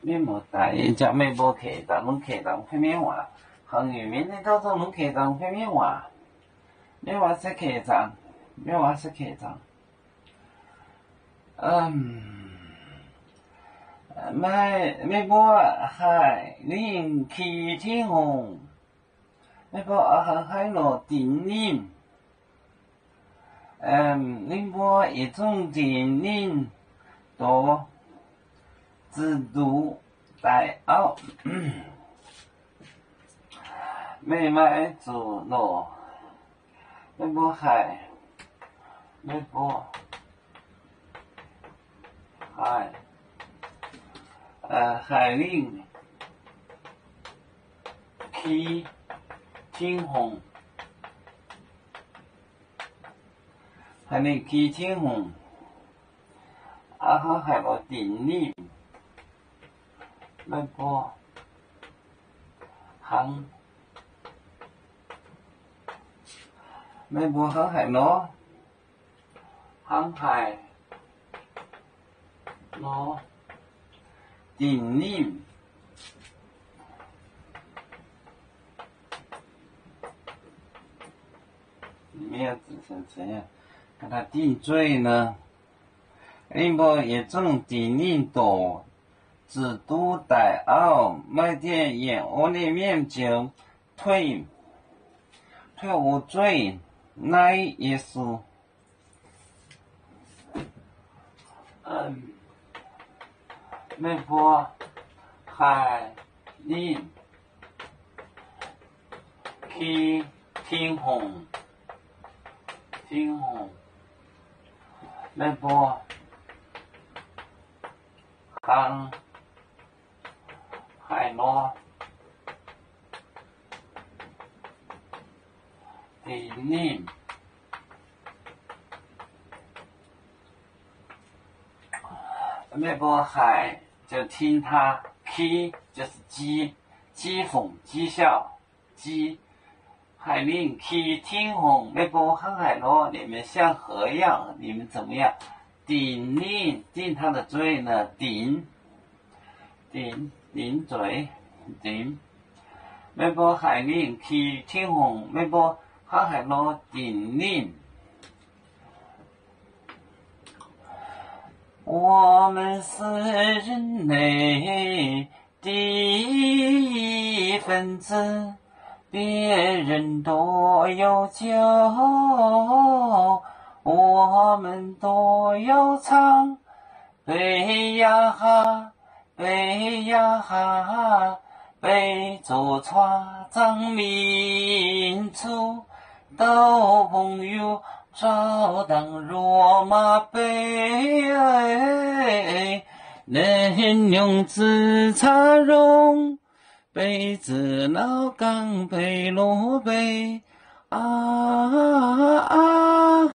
面膜大，只面膜客人拢客人片面话，行业面的到处拢客人片面话，咩话说客人，咩话说客人，嗯，买面膜海宁气天红，面膜海海罗定宁，嗯，面膜一种定宁多。自度大奥，妹妹做罗，妹波海，妹波海，呃海令，起天虹，海令起天虹，啊哈海罗顶力。ไม่พอหังไม่บัวเขาหายเนาะหังหายเนาะ顶นิ่ม面子成怎样？给他定罪呢？因为也种顶นิ่多。 只都带奥卖点盐，我里面就退退无罪，那意思？嗯，没播海你听，听红听红没播康。海螺，地宁，那个海就听它 k 就是讥讥讽讥笑讥海令 k 听红那个航海螺，你们像河一样，你们怎么样？顶令定他的罪呢？顶顶。点缀，点，没包海面去天虹，没包海螺点点。我们是人类第一分子，别人多有骄，我们多有藏，哎呀哈。背呀哈，背着船长民族，到朋友找当罗马背，能用紫茶容，背子老钢杯罗杯啊啊。